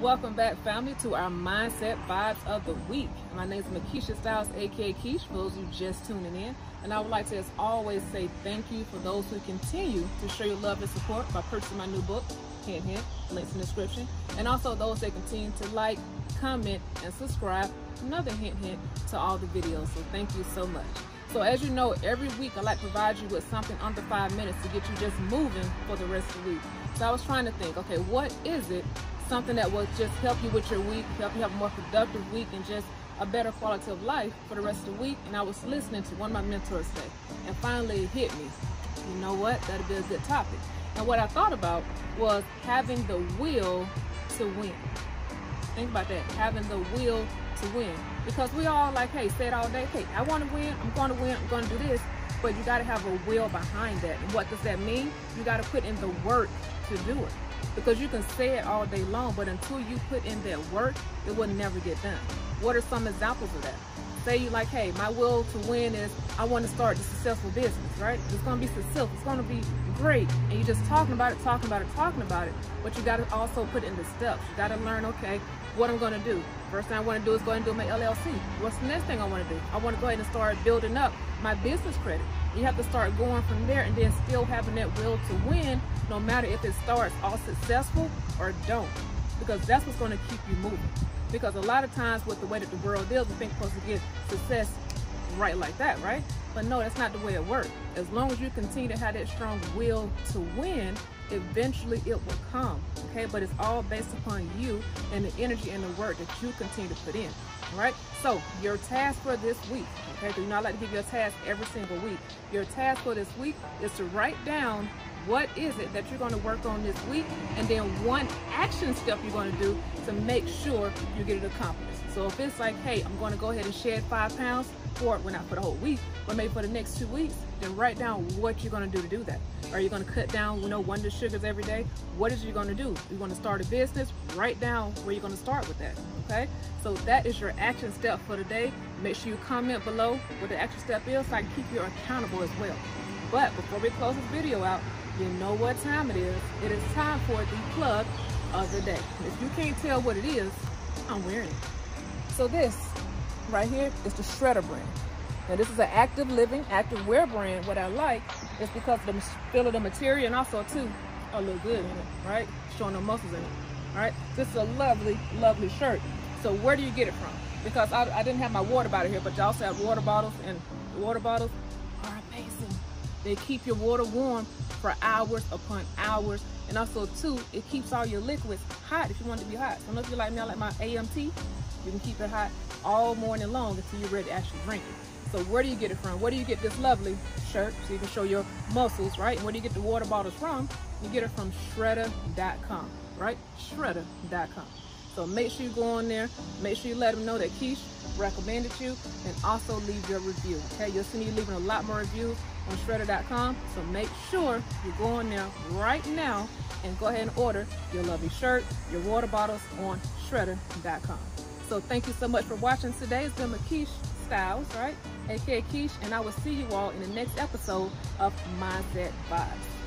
Welcome back, family, to our Mindset Vibes of the Week. My name is Makisha Stiles, aka Kish, for those who just tuning in. And I would like to, as always, say thank you for those who continue to show your love and support by purchasing my new book, Hint Hint, links in the description. And also those that continue to like, comment, and subscribe. Another hint hint to all the videos. So thank you so much. So as you know, every week I like provide you with something under five minutes to get you just moving for the rest of the week. So I was trying to think, okay, what is it something that will just help you with your week, help you have a more productive week and just a better quality of life for the rest of the week. And I was listening to one of my mentors say, and finally it hit me. You know what? That'd be a good topic. And what I thought about was having the will to win. Think about that, having the will to win. Because we all like, hey, say it all day, hey, I want to win, I'm going to win, I'm going to do this. But you got to have a will behind that. And what does that mean? You got to put in the work to do it because you can say it all day long, but until you put in that work, it will never get done. What are some examples of that? Say you like, hey, my will to win is I want to start a successful business, right? It's going to be successful. It's going to be great. And you're just talking about it, talking about it, talking about it. But you got to also put in the steps. You got to learn, okay, what I'm going to do. First thing I want to do is go and do my LLC. What's the next thing I want to do? I want to go ahead and start building up my business credit. You have to start going from there and then still having that will to win, no matter if it starts all successful or don't. Because that's what's going to keep you moving. Because a lot of times with the way that the world deals, we think supposed to get success right like that, right? But no, that's not the way it works. As long as you continue to have that strong will to win, eventually it will come, okay? But it's all based upon you and the energy and the work that you continue to put in, right? So your task for this week, okay? Do not like to give you a task every single week. Your task for this week is to write down what is it that you're going to work on this week and then one action step you're going to do to make sure you get it accomplished. So if it's like, hey, I'm going to go ahead and shed five pounds for, well not for the whole week, but maybe for the next two weeks, then write down what you're going to do to do that. Are you going to cut down, you know, sugars every day? What is you going to do? You're going to start a business? Write down where you're going to start with that, okay? So that is your action step for the day. Make sure you comment below what the action step is so I can keep you accountable as well. But before we close this video out, you know what time it is. It is time for the plug of the day. If you can't tell what it is, I'm wearing it. So this right here is the Shredder brand. Now this is an active living, active wear brand. What I like is because the feel of the material and also too, a little good in it, right? Showing the muscles in it, all right? This is a lovely, lovely shirt. So where do you get it from? Because I, I didn't have my water bottle here, but you also have water bottles and the water bottles are amazing. They keep your water warm for hours upon hours. And also too, it keeps all your liquids hot if you want it to be hot. So know if you like me, I like my AMT. You can keep it hot all morning long until you're ready to actually drink it. So where do you get it from? Where do you get this lovely shirt so you can show your muscles, right? And where do you get the water bottles from? You get it from shredder.com, right? Shredder.com. So make sure you go on there. Make sure you let them know that Kish recommended you and also leave your review, okay? You'll see me leaving a lot more reviews on shredder.com. So make sure you go on there right now and go ahead and order your lovely shirt, your water bottles on shredder.com. So thank you so much for watching today. It's been Stiles, right? aka Kish, and I will see you all in the next episode of Mindset Vibes.